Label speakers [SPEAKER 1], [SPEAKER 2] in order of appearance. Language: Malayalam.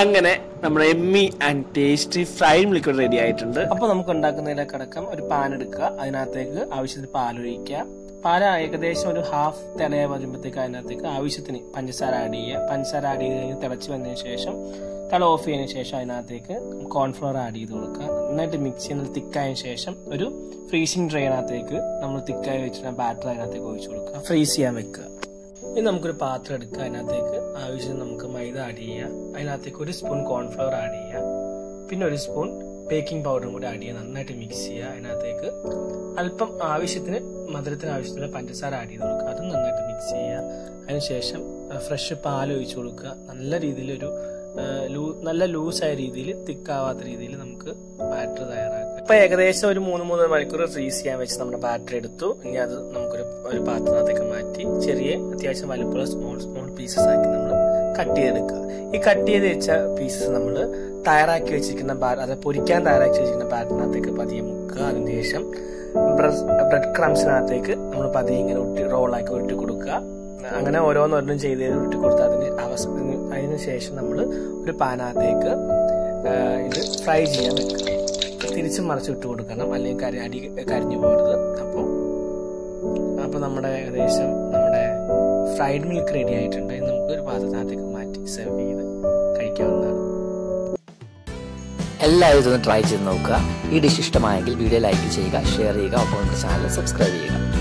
[SPEAKER 1] അങ്ങനെ നമ്മുടെ yummy and tasty fried milk ready ആയിട്ടുണ്ട്.
[SPEAKER 2] അപ്പൊ നമുക്ക് ഉണ്ടാക്കുന്നതിലേക്ക് അടക്കം ഒരു പാൻ എടുക്കുക. അതിനകത്തേക്ക് ആവശ്യത്തിന് പാൽ ഒഴിക്കുക. പാൽ ഏകദേശം ഒരു ഹാഫ് തിളയ വരുമ്പോഴത്തേക്ക് അതിനകത്തേക്ക് ആവശ്യത്തിന് പഞ്ചസാര ആഡ് ചെയ്യുക. പഞ്ചസാര ആഡ് ചെയ്ത് കഴിഞ്ഞ് തിളച്ച് വന്നതിന് ശേഷം തിള ഓഫ് ചെയ്തതിന് ശേഷം അതിനകത്തേക്ക് കോൺഫ്ലവർ ആഡ് ചെയ്ത് കൊടുക്കുക. നന്നായിട്ട് മിക്സ് ചെയ്യുന്നത് തിക്കായതിനു ശേഷം ഒരു ഫ്രീസിങ് ട്രെയിനകത്തേക്ക് നമ്മൾ തിക്കായി വെച്ചിട്ട് ബാറ്റർ അതിനകത്തേക്ക് ഒഴിച്ചു കൊടുക്കുക. ഫ്രീസ് ചെയ്യാൻ വെക്കുക. ഇനി നമുക്കൊരു പാത്രം എടുക്കുക. അതിനകത്തേക്ക് ആവശ്യം നമുക്ക് മൈദ ആഡ് ചെയ്യുക. അതിനകത്തേക്ക് ഒരു സ്പൂൺ കോൺഫ്ലവർ ആഡ് ചെയ്യുക. പിന്നെ ഒരു സ്പൂൺ ബേക്കിംഗ് പൗഡറും കൂടി ആഡ് ചെയ്യുക. നന്നായിട്ട് മിക്സ് ചെയ്യുക. അതിനകത്തേക്ക് അല്പം ആവശ്യത്തിന് മധുരത്തിന് ആവശ്യത്തിന് പഞ്ചസാര ആഡ് ചെയ്ത് കൊടുക്കുക. അതും നന്നായിട്ട് മിക്സ് ചെയ്യുക. അതിനുശേഷം ഫ്രഷ് പാൽ ഒഴിച്ചു കൊടുക്കുക. നല്ല രീതിയിലൊരു നല്ല ലൂസായ രീതിയിൽ തിക്കാവാത്ത രീതിയിൽ നമുക്ക് ബാറ്ററി തയ്യാറാക്കാം. ഇപ്പൊ ഏകദേശം ഒരു മൂന്ന് മൂന്നര മണിക്കൂർ ഫ്രീസ് ചെയ്യാൻ വെച്ച് നമ്മുടെ ബാറ്ററി എടുത്തു. ഇനി അത് നമുക്കൊരു ഒരു പാത്രത്തിനകത്തേക്ക് മാറ്റി ചെറിയ അത്യാവശ്യം വലുപ്പമുള്ള സ്മോൾ സ്മോൾ പീസസ് ആക്കി നമ്മൾ കട്ട് ചെയ്തെടുക്കുക. ഈ കട്ട് ചെയ്ത് വെച്ച പീസസ് നമ്മൾ തയ്യാറാക്കി വെച്ചിരിക്കുന്ന ബാ അത് പൊരിക്കാൻ തയ്യാറാക്കി വെച്ചിരിക്കുന്ന ബാറ്ററിനകത്തേക്ക് പതിയെ മുക്കുക. അതിന് അതിനുശേഷം ബ്രെഡ് ക്രംസിനകത്തേക്ക് നമ്മൾ പതിയെ ഇങ്ങനെ ഒട്ടി റോളാക്കി ഉരുട്ടി കൊടുക്കുക. അങ്ങനെ ഓരോന്നോരോന്നും ചെയ്ത് ചെയ്ത് കൊടുത്ത് അതിന് അവസരത്തിന് അതിന് ശേഷം നമ്മൾ ഒരു പാനകത്തേക്ക് ഇത് ഫ്രൈ ചെയ്യാൻ വെക്കുക. തിരിച്ച് മറിച്ച് ഇട്ട് കൊടുക്കണം. അല്ലെങ്കിൽ കരി അടി കരിഞ്ഞു പോകരുത്. അപ്പോൾ അപ്പോൾ നമ്മുടെ ഏകദേശം നമ്മുടെ ഫ്രൈഡ് മിൽക്ക് റെഡി ആയിട്ടുണ്ട്. നമുക്ക് ഒരു പാത്രത്തിനകത്തേക്ക് മാറ്റി സെർവ് ചെയ്ത് കഴിക്കാവുന്നതാണ്.
[SPEAKER 3] എല്ലാവരും ഇതൊന്ന് ട്രൈ ചെയ്ത് നോക്കുക. ഈ ഡിഷ് ഇഷ്ടമായെങ്കിൽ വീഡിയോ ലൈക്ക് ചെയ്യുക ഷെയർ ചെയ്യുക ഒപ്പം നമ്മുടെ ചാനൽ സബ്സ്ക്രൈബ് ചെയ്യുക.